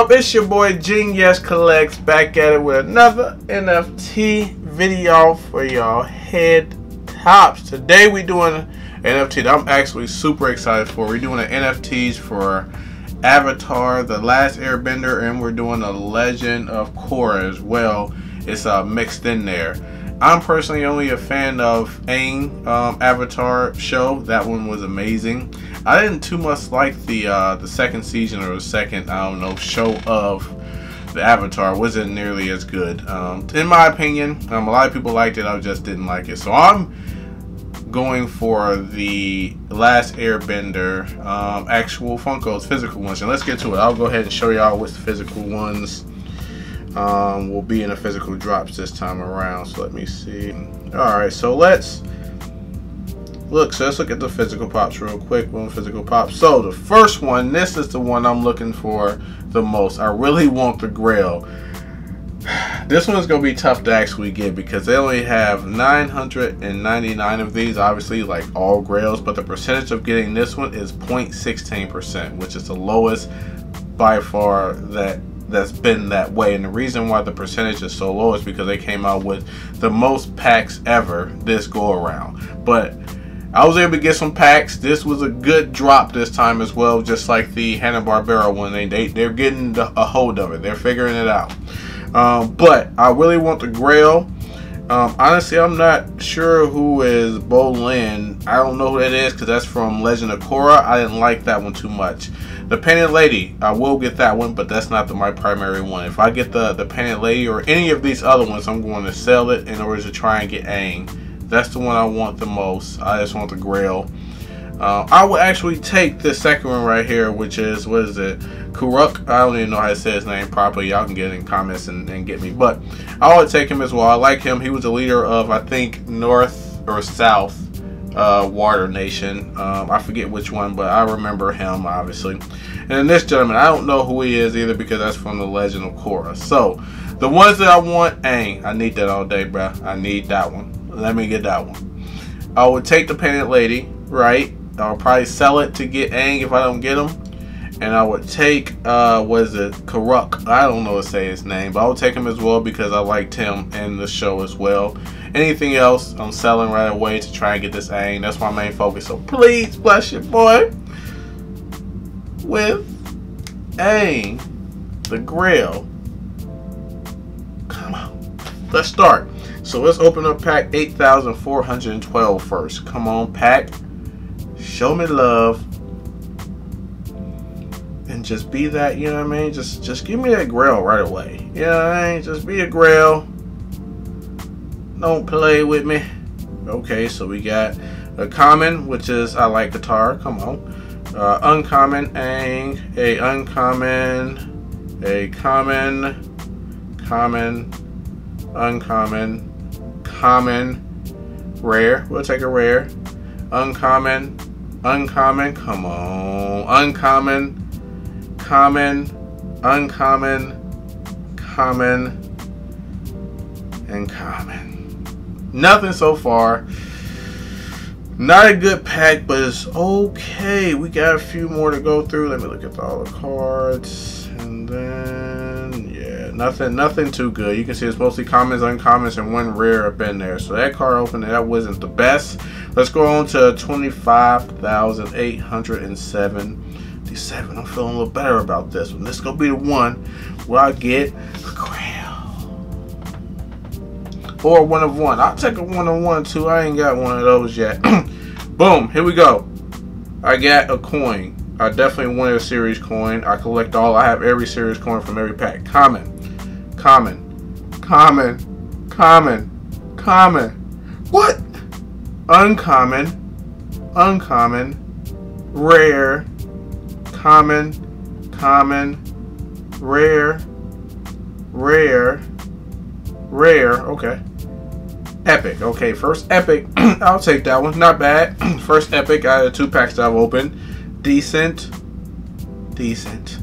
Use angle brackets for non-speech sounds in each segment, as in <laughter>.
up? It's your boy GeneYes Collects back at it with another NFT video for y'all head tops. Today we doing NFT that I'm actually super excited for. We're doing the NFTs for Avatar, The Last Airbender, and we're doing the Legend of Korra as well. It's uh, mixed in there. I'm personally only a fan of Aang um, Avatar show. That one was amazing. I didn't too much like the uh, the second season or the second I don't know show of the Avatar. wasn't nearly as good. Um, in my opinion, um, a lot of people liked it. I just didn't like it. So I'm going for the last Airbender um, actual Funkos physical ones. And let's get to it. I'll go ahead and show y'all what the physical ones um, will be in the physical drops this time around. So let me see. All right, so let's look. So let's look at the physical pops real quick. One physical pops. So the first one, this is the one I'm looking for the most. I really want the Grail. <sighs> This one's gonna be tough to actually get because they only have 999 of these, obviously like all grails, but the percentage of getting this one is 0.16%, which is the lowest by far that that's been that way. And the reason why the percentage is so low is because they came out with the most packs ever this go around. But I was able to get some packs. This was a good drop this time as well, just like the Hanna-Barbera one. They, they, they're getting a hold of it. They're figuring it out. Um, but I really want the Grail. Um, honestly, I'm not sure who is Bolin. I don't know who that is because that's from Legend of Korra. I didn't like that one too much. The Painted Lady, I will get that one, but that's not the, my primary one. If I get the, the Painted Lady or any of these other ones, I'm going to sell it in order to try and get Aang. That's the one I want the most. I just want the Grail. Uh, I will actually take the second one right here, which is, what is it? Kuruk. I don't even know how to say his name properly. Y'all can get in comments and, and get me. But I would take him as well. I like him. He was a leader of, I think, North or South uh, Water Nation. Um, I forget which one, but I remember him, obviously. And this gentleman, I don't know who he is either because that's from the Legend of Korra. So, the ones that I want, Aang, I need that all day, bro. I need that one. Let me get that one. I would take the Painted Lady, right? I'll probably sell it to get Aang if I don't get him. And I would take, uh, what is it, Karuk. I don't know to say his name, but I would take him as well because I liked him in the show as well. Anything else, I'm selling right away to try and get this Aang. That's my main focus. So please bless your boy with Aang, the Grail. Let's start. So let's open up pack 8,412 first. Come on, pack. Show me love. And just be that, you know what I mean? Just just give me that grail right away. You know what I mean? Just be a grail. Don't play with me. Okay, so we got a common, which is I like guitar. Come on. Uh, uncommon, Aang. A uncommon. A common. Common. Uncommon common, rare. We'll take a rare. Uncommon, uncommon. Come on. Uncommon, common, uncommon, common, and common. Nothing so far. Not a good pack, but it's okay. We got a few more to go through. Let me look at all the cards. And then, nothing nothing too good. You can see it's mostly commons, uncommons, and one rare up in there. So that card opening, that wasn't the best. Let's go on to 25,877. I'm feeling a little better about this one. This is going to be the one where I get a grail. Or one of one. I'll take a one of one too. I ain't got one of those yet. <clears throat> Boom, here we go. I got a coin. I definitely wanted a series coin. I collect all. I have every series coin from every pack. Common common, common, common, common. What? Uncommon, uncommon, rare, common, common, rare, rare, rare. Okay. Epic. Okay, first epic. <clears throat> I'll take that one. Not bad. <clears throat> first epic out of two packs that I've opened. Decent. Decent.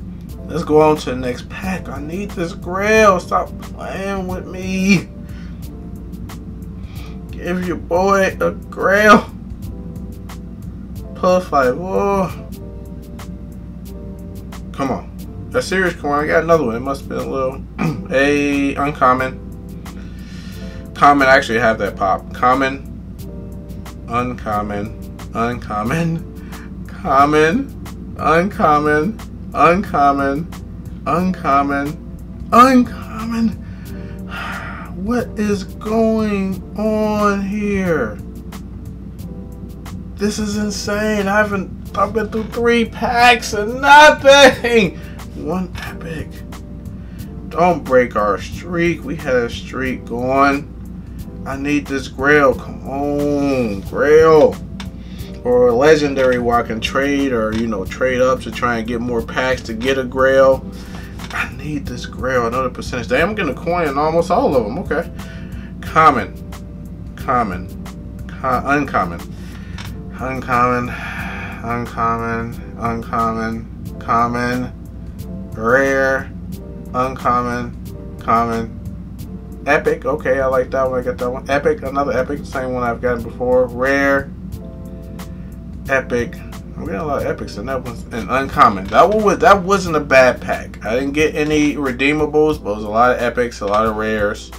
Let's go on to the next pack. I need this grail. Stop playing with me. Give your boy a grail. Puff five. Whoa. Come on. a series coin. I got another one. It must have been a little <clears throat> a uncommon. Common. I actually have that pop. Common. Uncommon. Uncommon. Common. Uncommon. Uncommon. Uncommon. Uncommon. What is going on here? This is insane. I haven't I've been through three packs and nothing. One epic. Don't break our streak. We had a streak going. I need this grail. Come on, grail. Or legendary where I can trade or, you know, trade up to try and get more packs to get a grail. I need this grail. Another percentage. Damn, I'm getting a coin in almost all of them. Okay. Common. Common. uncommon. Uncommon uncommon, uncommon, common, rare, uncommon, common, epic. Okay, I like that one. I got that one. Epic, another epic, same one I've gotten before. Rare, epic. I'm getting a lot of epics and that was an uncommon. That one was that wasn't a bad pack. I didn't get any redeemables, but it was a lot of epics, a lot of rares.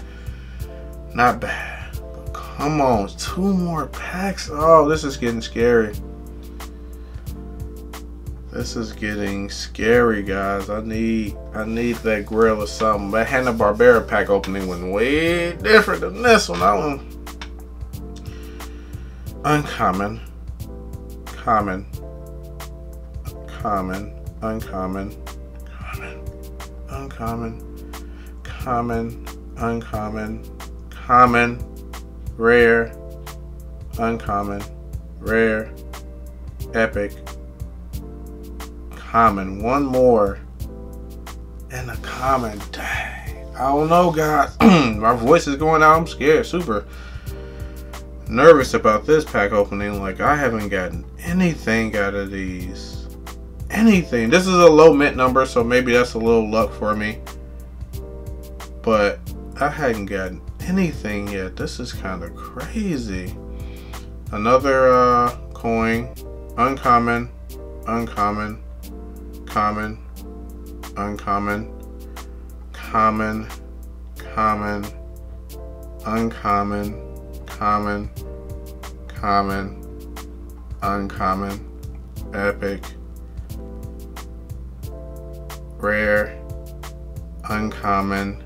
Not bad. But come on, two more packs. Oh, this is getting scary. This is getting scary, guys. I need I need that grill or something. That Hanna Barbera pack opening was way different than this one. That one uncommon, common, common, uncommon, common, uncommon, common, uncommon, common, rare, uncommon, rare, epic common. One more. And a common. Dang. I don't know, guys. <clears throat> My voice is going out. I'm scared. Super nervous about this pack opening. Like, I haven't gotten anything out of these. Anything. This is a low mint number, so maybe that's a little luck for me. But I hadn't gotten anything yet. This is kind of crazy. Another uh, coin. Uncommon. Uncommon common, uncommon, common, common, uncommon, common, common, uncommon, epic, rare, uncommon,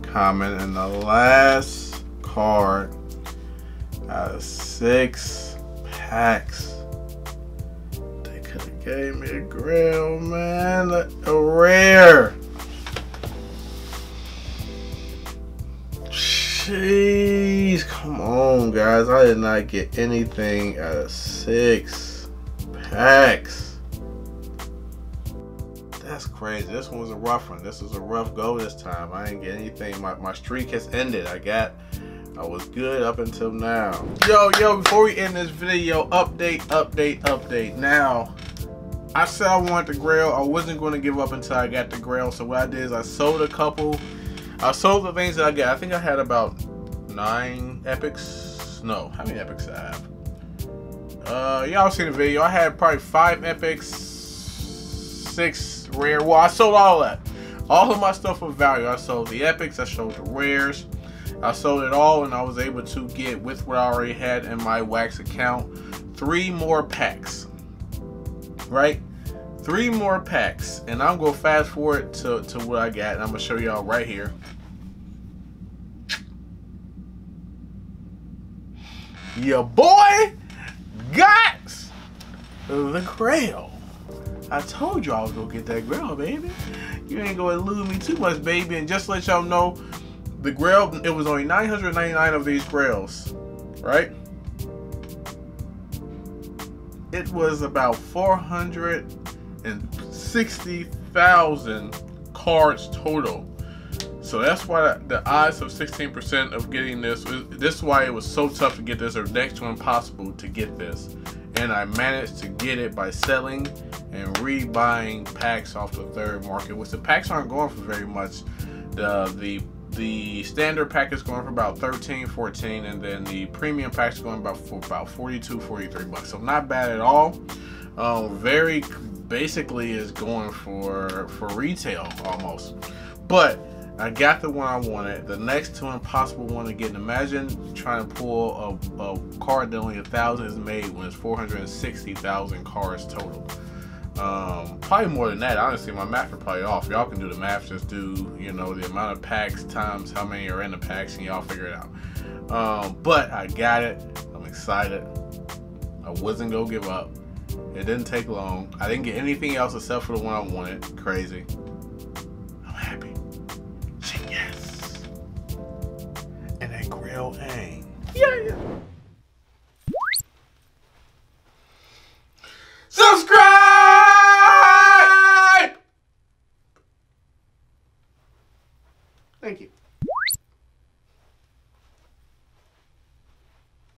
common, and the last card out of six packs They could have Gave me a grill, man. A rare. Jeez, come on, guys. I did not get anything out of six packs. That's crazy. This one was a rough one. This was a rough go this time. I didn't get anything. My, my streak has ended. I got I was good up until now. Yo, yo, before we end this video, update, update, update. Now, I said I wanted the grail. I wasn't going to give up until I got the grail. So what I did is I sold a couple. I sold the things that I got. I think I had about nine epics. No, how many epics I have? Uh, y'all seen the video. I had probably five epics, six rare. Well, I sold all that. All of my stuff of value. I sold the epics. I sold the rares. I sold it all, and I was able to get with what I already had in my wax account three more packs right? Three more packs, and I'm gonna fast forward to, to what I got, and I'm gonna show y'all right here. Your boy got the grail. I told you I was gonna get that grail, baby. You ain't gonna lose me too much, baby. And just let y'all know, the grail, it was only 999 of these grails, right? it was about 460,000 cards total. So that's why the odds of 16% of getting this, this is why it was so tough to get this or next to impossible to get this. And I managed to get it by selling and rebuying packs off the third market, which the packs aren't going for very much. The, the the standard pack is going for about 13 14 and then the premium pack is going about for about 42 43 bucks so not bad at all um, very basically is going for for retail almost. But I got the one I wanted. The next two impossible one to get. Imagine trying to pull a, a card that only a thousand is made when it's 460,000 cards total. Um, probably more than that. Honestly, my math are probably off. Y'all can do the math. Just do you know the amount of packs times how many are in the packs, and y'all figure it out. Um, but I got it. I'm excited. I wasn't gonna give up. It didn't take long. I didn't get anything else except for the one I wanted. Crazy. I'm happy. Yes. And that grill and